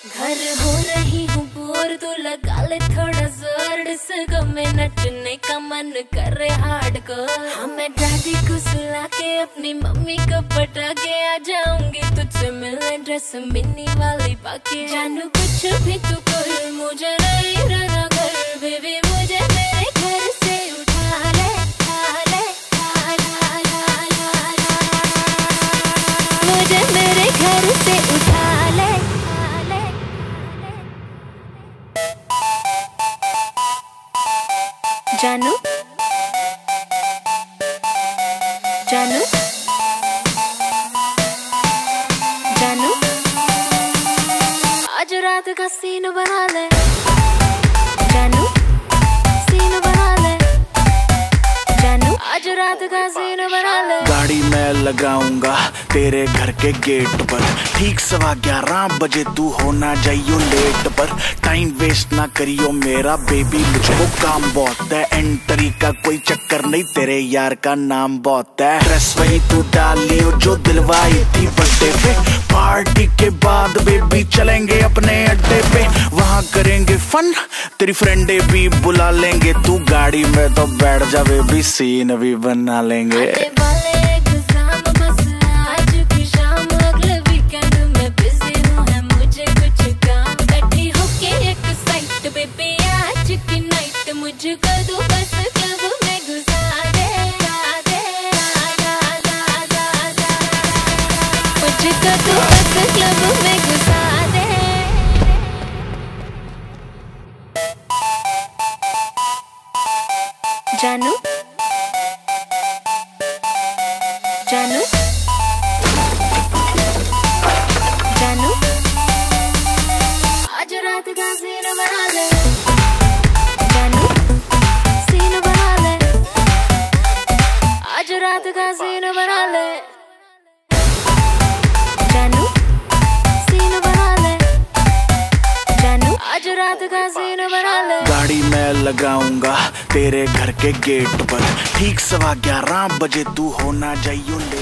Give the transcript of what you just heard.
घर हो रही हूँ बोर तो लगा ले थोड़ा ज़ोर। डिस्को में नचने का मन कर रहे हार्ड को हमें दादी को सुला के अपनी मम्मी को पटा के आ जाऊँगी। तुझसे मिलने ड्रेस मिनी वाली बाकी जानू कुछ भी तू कर मुझे नहीं रहना जानू? जानू? जानू? आज रात का सीन बना ले। जानू? सीन बना ले। जानू? आज रात का सीन बना ले। गाड़ी मैं लगाऊँगा तेरे घर के गेट पर। ठीक सवा ग्यारह बजे तू होना जाइयो लेट पर। ना करियो मेरा बेबी मुझको काम बहुत है। एंट्री का कोई चक्कर नहीं, तेरे यार का नाम बहुत है। ड्रेस वही तू डाल लियो, जो दिलवाई थी बर्थडे पे। पार्टी के बाद बेबी चलेंगे अपने अड्डे पे। वहाँ करेंगे फन तेरी फ्रेंडे भी बुला लेंगे। तू गाड़ी में तो बैठ जा बेबी सीन भी बना लेंगे। मुझको तू बस घुसा दे दे दे जानू? जानू? आज रात का सीन बना ले का सीन बना ले जानू? सीन बना ले जानू? आज रात का सीन बना ले गाड़ी मैं लगाऊँगा तेरे घर के गेट पर। ठीक सवा ग्यारह बजे तू होना जाइयो ले